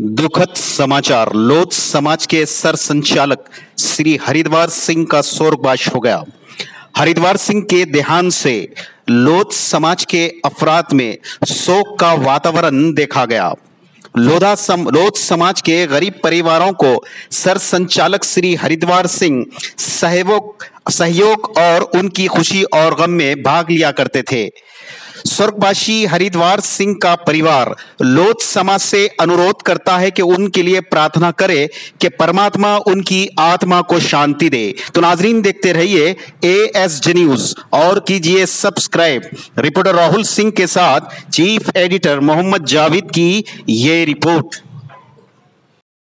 दुखद समाचार लोध समाज के सर संचालक श्री हरिद्वार सिंह का स्वर्गवास हो गया। हरिद्वार सिंह के देहांत से लोध समाज के अफराद में शोक का वातावरण देखा गया। लोधा सम, लोध समाज के गरीब परिवारों को सर संचालक श्री हरिद्वार सिंह सहयोग सहयोग और उनकी खुशी और गम में भाग लिया करते थे। स्वर्गवासी हरिद्वार सिंह का परिवार लोथ समाज से अनुरोध करता है कि उनके लिए प्रार्थना करे कि परमात्मा उनकी आत्मा को शांति दे। तो नाजरीन, देखते रहिए ए एस जी न्यूज़ और कीजिए सब्सक्राइब। रिपोर्टर राहुल सिंह के साथ चीफ एडिटर मोहम्मद जावेद की ये रिपोर्ट।